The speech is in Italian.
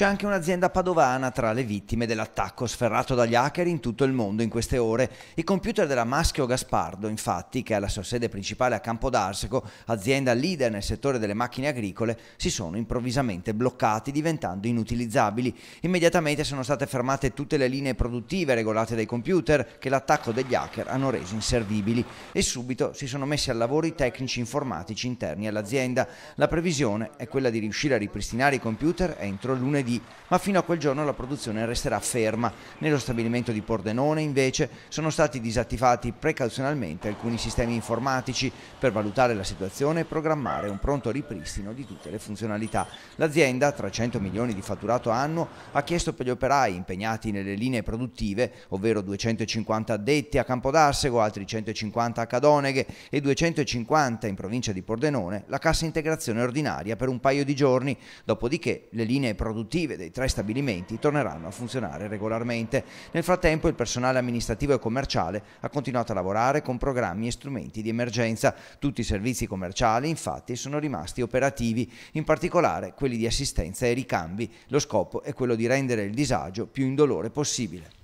C'è anche un'azienda padovana tra le vittime dell'attacco sferrato dagli hacker in tutto il mondo in queste ore. I computer della Maschio Gaspardo, infatti, che ha la sua sede principale a Campodarsego, azienda leader nel settore delle macchine agricole, si sono improvvisamente bloccati diventando inutilizzabili. Immediatamente sono state fermate tutte le linee produttive regolate dai computer che l'attacco degli hacker hanno reso inservibili e subito si sono messi al lavoro i tecnici informatici interni all'azienda. La previsione è quella di riuscire a ripristinare i computer entro lunedì lunedì, ma fino a quel giorno la produzione resterà ferma. Nello stabilimento di Pordenone, invece, sono stati disattivati precauzionalmente alcuni sistemi informatici per valutare la situazione e programmare un pronto ripristino di tutte le funzionalità. L'azienda, tra 100 milioni di fatturato annuo, ha chiesto per gli operai impegnati nelle linee produttive, ovvero 250 addetti a Campodarsego, altri 150 a Cadoneghe e 250 in provincia di Pordenone, la cassa integrazione ordinaria per un paio di giorni, dopodiché le linee produttive produttive dei tre stabilimenti torneranno a funzionare regolarmente. Nel frattempo il personale amministrativo e commerciale ha continuato a lavorare con programmi e strumenti di emergenza. Tutti i servizi commerciali infatti sono rimasti operativi, in particolare quelli di assistenza e ricambi. Lo scopo è quello di rendere il disagio più indolore possibile.